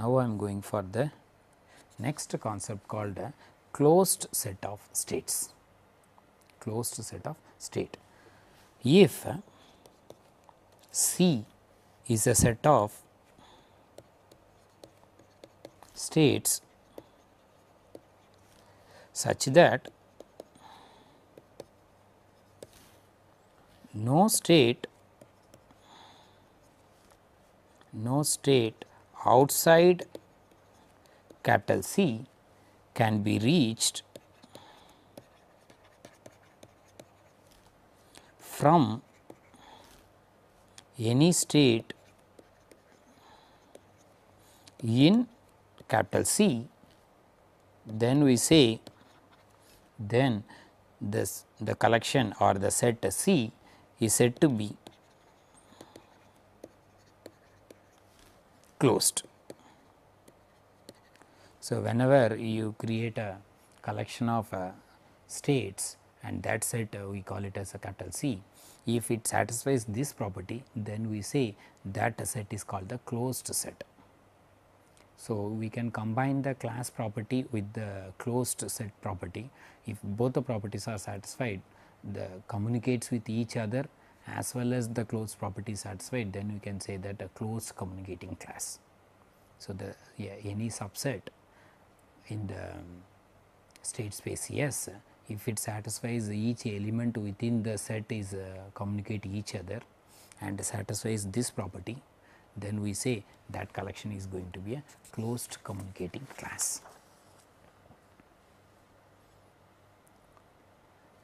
Now, I am going for the next concept called a closed set of states, closed set of state. If C is a set of states such that no state no state outside capital C can be reached from any state in capital C, then we say then this the collection or the set C is said to be closed. So, whenever you create a collection of uh, states and that set uh, we call it as a capital C, if it satisfies this property then we say that set is called the closed set. So, we can combine the class property with the closed set property. If both the properties are satisfied, the communicates with each other as well as the closed property satisfied, then we can say that a closed communicating class. So, the yeah, any subset in the state space yes if it satisfies each element within the set is uh, communicate each other and satisfies this property, then we say that collection is going to be a closed communicating class.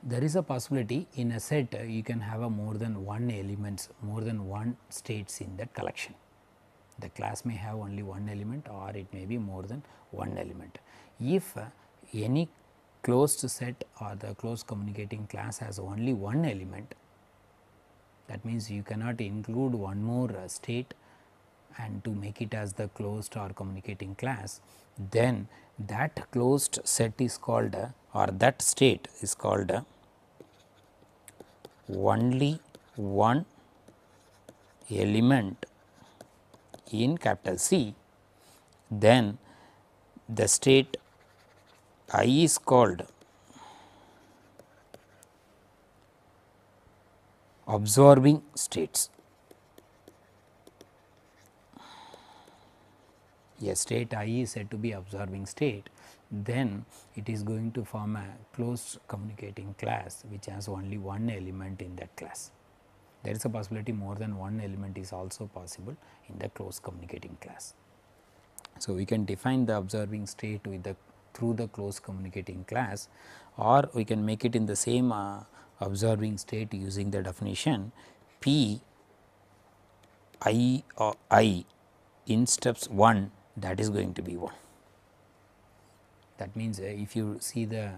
There is a possibility in a set uh, you can have a more than one elements, more than one states in that collection. The class may have only one element or it may be more than one element. If uh, any closed set or the closed communicating class has only one element, that means you cannot include one more uh, state and to make it as the closed or communicating class, then that closed set is called or that state is called a only one element in capital C, then the state I is called absorbing states. A state I is said to be absorbing state, then it is going to form a closed communicating class which has only one element in that class. There is a possibility more than one element is also possible in the closed communicating class. So, we can define the absorbing state with the through the closed communicating class or we can make it in the same uh, absorbing state using the definition P i or i in steps 1 that is going to be 1. That means, uh, if you see the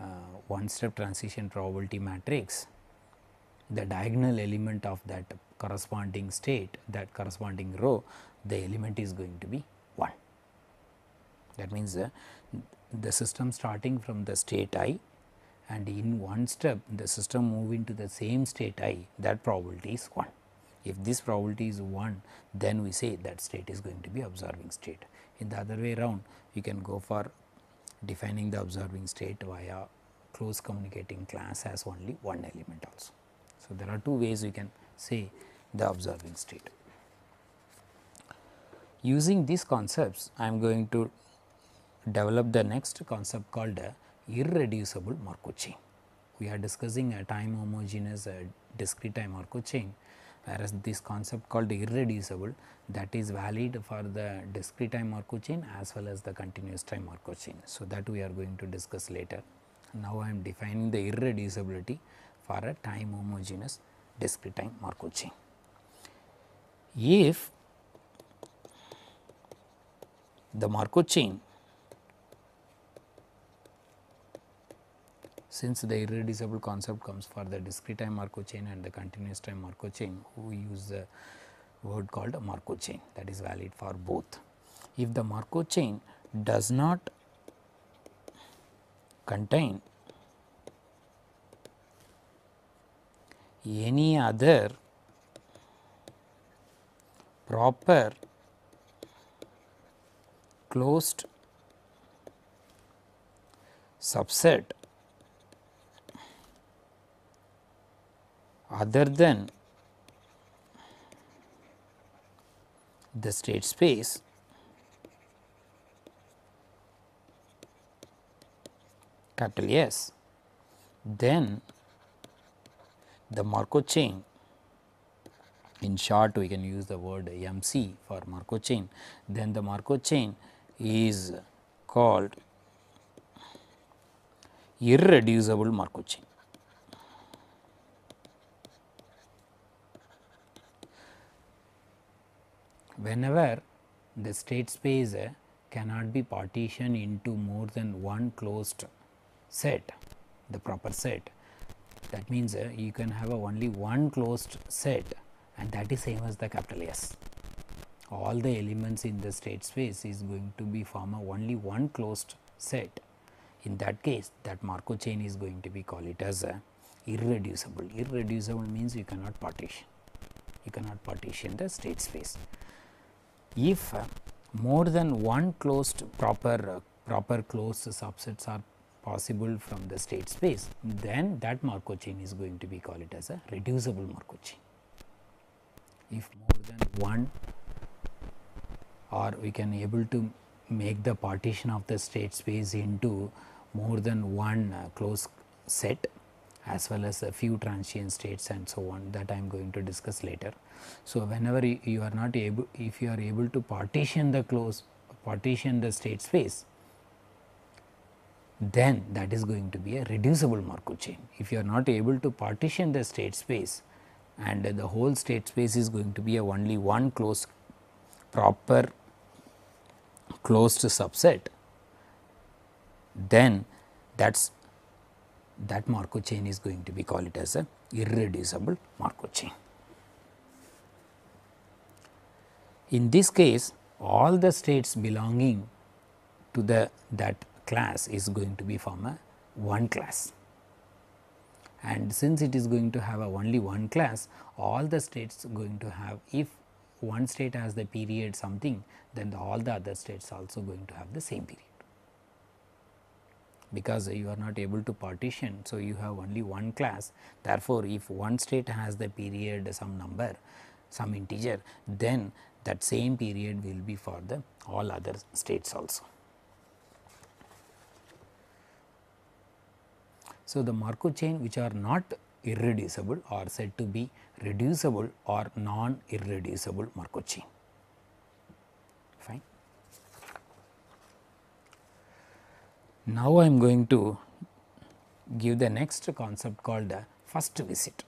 uh, one step transition probability matrix, the diagonal element of that corresponding state that corresponding row the element is going to be 1. That means, uh, the system starting from the state i and in one step the system move into the same state i that probability is 1. If this probability is 1 then we say that state is going to be absorbing state. In the other way around you can go for defining the absorbing state via close communicating class has only one element also. So, there are two ways we can say the absorbing state. Using these concepts I am going to develop the next concept called a irreducible Markov chain. We are discussing a time homogeneous uh, discrete time Markov chain whereas this concept called irreducible that is valid for the discrete time Markov chain as well as the continuous time Markov chain. So, that we are going to discuss later. Now, I am defining the irreducibility for a time homogeneous discrete time Markov chain. If the Markov chain since the irreducible concept comes for the discrete time Markov chain and the continuous time Markov chain, we use the word called a Markov chain that is valid for both. If the Markov chain does not contain any other proper closed subset other than the state space capital S, then the Markov chain in short we can use the word MC for Markov chain, then the Markov chain is called irreducible Markov chain. Whenever the state space cannot be partitioned into more than one closed set, the proper set. That means, you can have only one closed set and that is same as the capital S. All the elements in the state space is going to be form only one closed set. In that case that Markov chain is going to be called it as irreducible. Irreducible means you cannot partition, you cannot partition the state space. If more than one closed proper proper closed subsets are possible from the state space, then that Markov chain is going to be called it as a reducible Markov chain. If more than one or we can able to make the partition of the state space into more than one uh, closed set as well as a few transient states and so on that I am going to discuss later. So, whenever you, are not able if you are able to partition the close partition the state space then that is going to be a reducible Markov chain. If you are not able to partition the state space and the whole state space is going to be a only one closed proper closed subset, then that is that Markov chain is going to be called it as a irreducible Markov chain. In this case all the states belonging to the that class is going to be from a one class and since it is going to have a only one class all the states going to have if one state has the period something then the all the other states also going to have the same period because you are not able to partition. So, you have only one class therefore, if one state has the period some number some integer then that same period will be for the all other states also. So, the Markov chain which are not irreducible are said to be reducible or non irreducible Markov chain. Fine. Now, I am going to give the next concept called the first visit.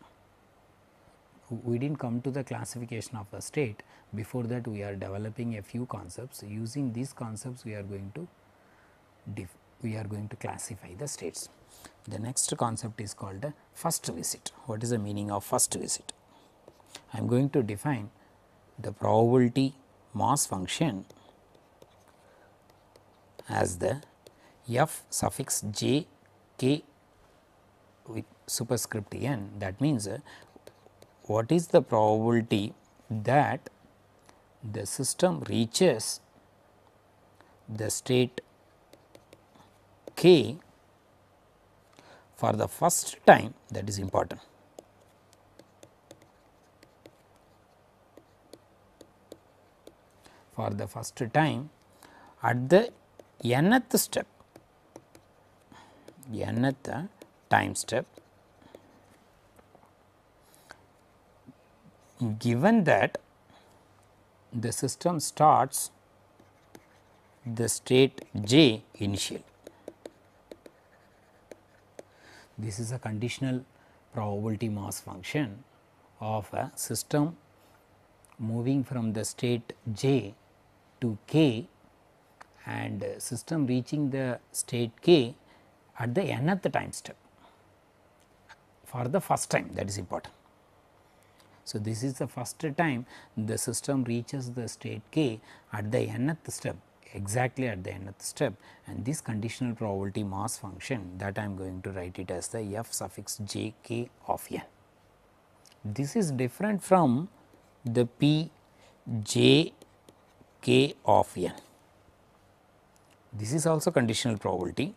We did not come to the classification of a state, before that we are developing a few concepts using these concepts we are going to we are going to classify the states. The next concept is called the first visit. What is the meaning of first visit? I am going to define the probability mass function as the f suffix j k with superscript n that means uh, what is the probability that the system reaches the state k for the first time that is important. For the first time at the nth step, nth time step? Given that the system starts the state j initial. This is a conditional probability mass function of a system moving from the state j to k and system reaching the state k at the nth time step for the first time that is important. So, this is the first time the system reaches the state k at the nth step exactly at the nth step and this conditional probability mass function that I am going to write it as the f suffix j k of n. This is different from the p j k of n. This is also conditional probability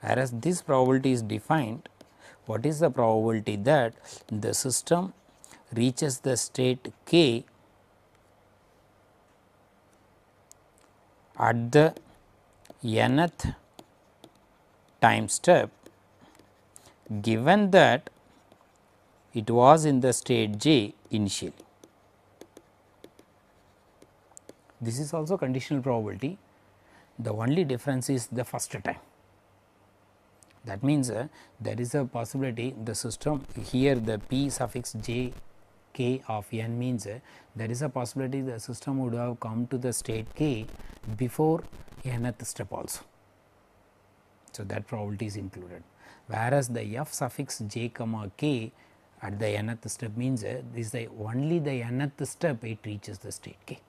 whereas this probability is defined what is the probability that the system reaches the state k at the nth time step given that it was in the state j initially. This is also conditional probability the only difference is the first time. That means, uh, there is a possibility the system here the p suffix j k of n means uh, there is a possibility the system would have come to the state k before nth step also. So, that probability is included whereas the f suffix j comma k at the nth step means uh, this is the only the nth step it reaches the state k.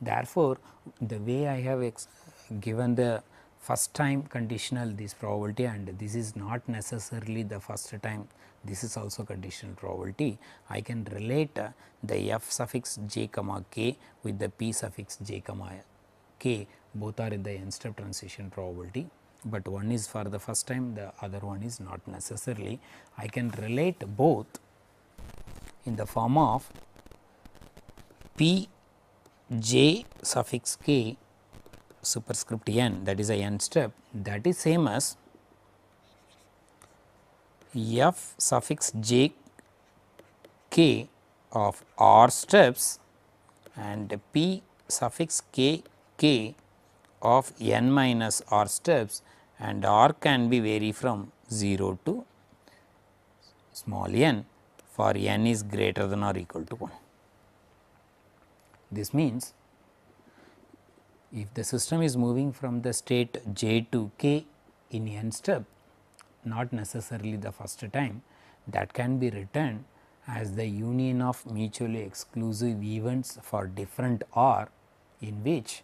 Therefore, the way I have given the first time conditional this probability and this is not necessarily the first time this is also conditional probability. I can relate the f suffix j comma k with the p suffix j comma k both are in the n step transition probability, but one is for the first time the other one is not necessarily. I can relate both in the form of p j suffix k superscript n that is a n step that is same as f suffix j k of r steps and p suffix k k of n minus r steps and r can be vary from 0 to small n for n is greater than or equal to 1. This means, if the system is moving from the state j to k in n step not necessarily the first time that can be written as the union of mutually exclusive events for different r in which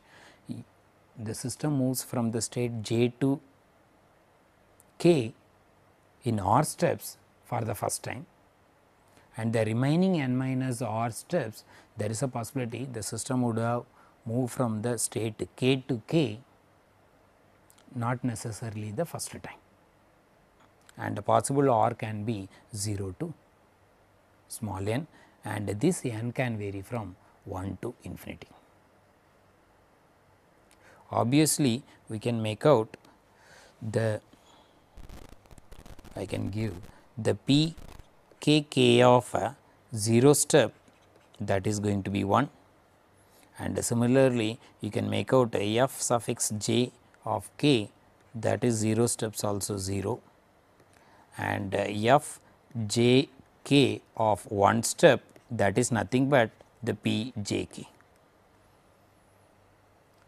the system moves from the state j to k in r steps for the first time. And the remaining n minus r steps there is a possibility the system would have moved from the state k to k not necessarily the first time and the possible r can be 0 to small n and this n can vary from 1 to infinity. Obviously, we can make out the I can give the p k k of a 0 step that is going to be 1 and similarly you can make out a f suffix j of k that is 0 steps also 0 and f j k of 1 step that is nothing but the p j k.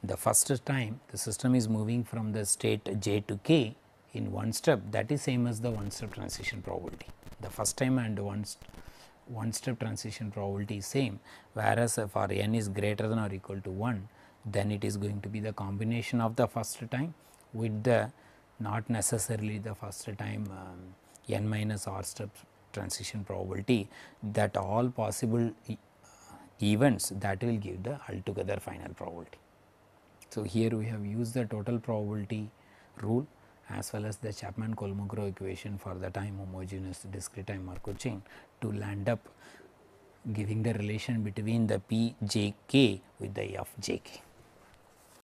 The first time the system is moving from the state j to k in one step that is same as the one step transition probability the first time and one, one step transition probability is same whereas for n is greater than or equal to 1 then it is going to be the combination of the first time with the not necessarily the first time um, n minus r step transition probability that all possible e events that will give the altogether final probability. So, here we have used the total probability rule as well as the Chapman-Kolmogorov equation for the time homogeneous discrete time Markov chain to land up giving the relation between the p j k with the f j k.